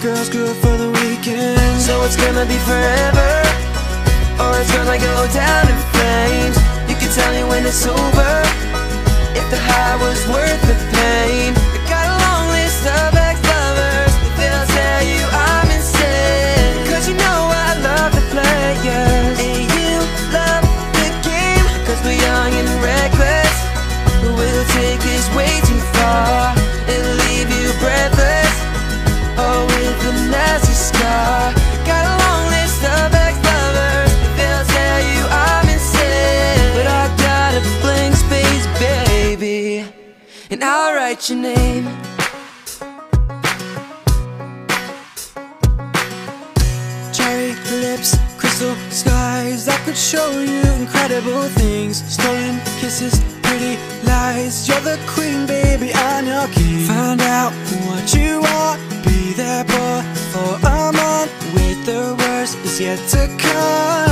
girls good for the weekend. So it's gonna be forever. Or it's gonna go down in flames. You can tell me when it's over your name. Cherry lips, crystal skies I could show you incredible things. Stolen kisses, pretty lies. You're the queen, baby, I'm your king. Find out what you want Be there, boy, for a month. With the worst is yet to come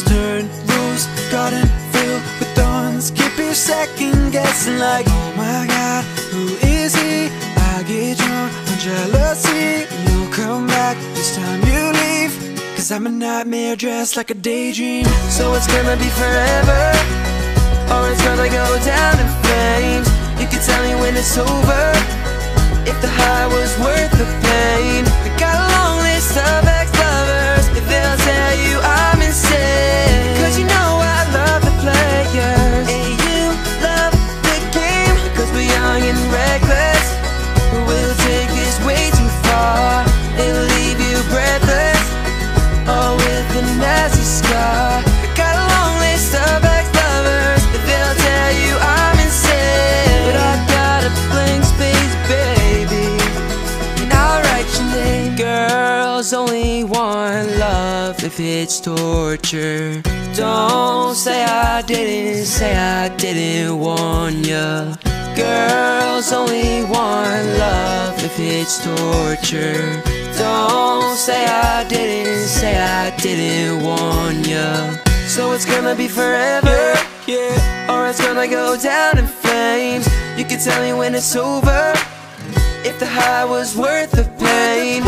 tables turn Rose garden filled with thorns Keep you second guessing like Oh my god, who is he? I get drunk on jealousy. You'll come back this time you leave Cause I'm a nightmare dressed like a daydream. So it's gonna be forever Or it's gonna go down in flames. You can tell me when it's over If the high was worth the pain. I got a long list of it's torture. Don't say I didn't, say I didn't warn ya. Girls only want love if it's torture. Don't say I didn't, say I didn't warn ya. So it's gonna be forever, yeah. Or it's gonna go down in flames. You can tell me when it's over If the high was worth the pain